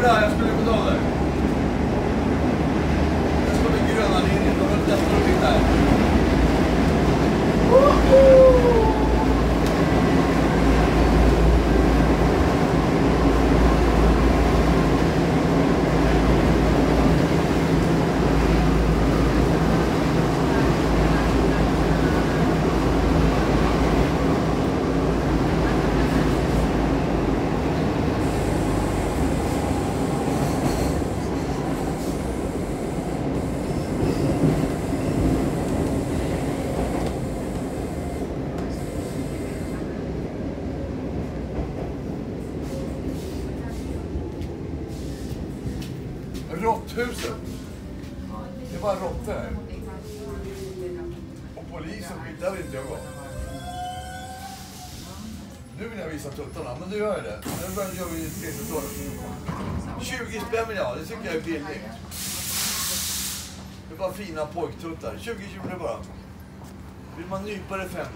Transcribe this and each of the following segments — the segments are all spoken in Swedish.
рубля, я что ли в долларах? Råtthuset. Det är bara råttor här. Och polisen skyddar inte jag gått. Nu vill jag visa tuttarna, men nu gör jag det. Nu börjar- gör vi resetorg. 20 spänn vill jag ha, det tycker jag är billigt. Det är bara fina pojktuttar. 20 kronor bara. Vill man nypa det 50.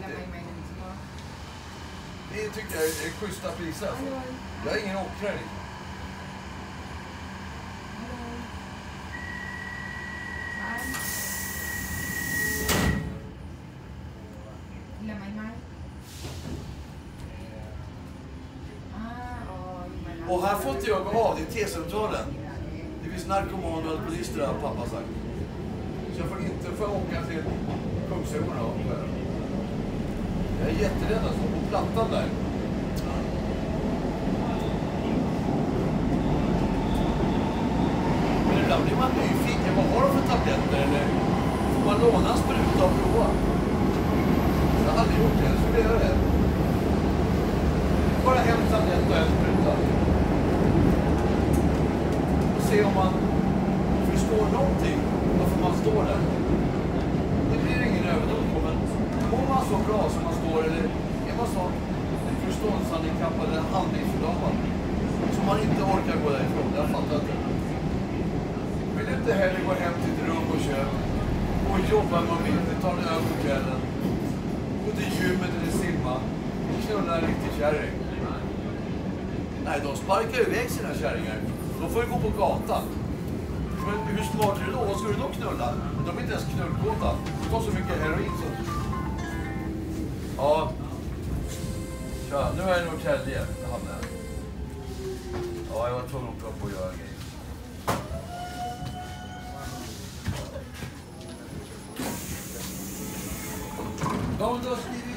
Det tycker jag är schyssta priser. Jag är ingen ockrare Och här får inte jag gå av, det är T-centralen. Det finns narkomaner och alkoholister där, har pappa sagt. Så jag får inte få åka till Kungsängen då. Jag är jätterädd alltså, på plattan där. Men ibland blir man nyfiken, vad har de för tabletter eller får man låna en spruta och prova? Har gjort det, jag skulle göra det. Bara en tablett och en spruta. Och se om man förstår någonting varför man står där. Det blir ingen överdos på, men mår man så bra som man står eller är man så förståndshandikappad eller handlingsförlamad så man inte orkar gå därifrån, Det har jag fattat. inte. Vill inte heller gå hem till ett rum och köpa och jobba med om inte, ta en öl på kvällen, gå till gymmet eller simma och knulla en riktig kärring. Nej, de sparkar iväg sina kärringar. De får ju gå på gatan. Men hur smart är det då? Vad ska du då knulla? De är inte ens knullkåta. De tar så mycket heroin så... Ja. Tja, nu är jag i Norrtälje. Jag hamnade. Ja, jag var tvungen att åka upp och göra grejer. Don't just give.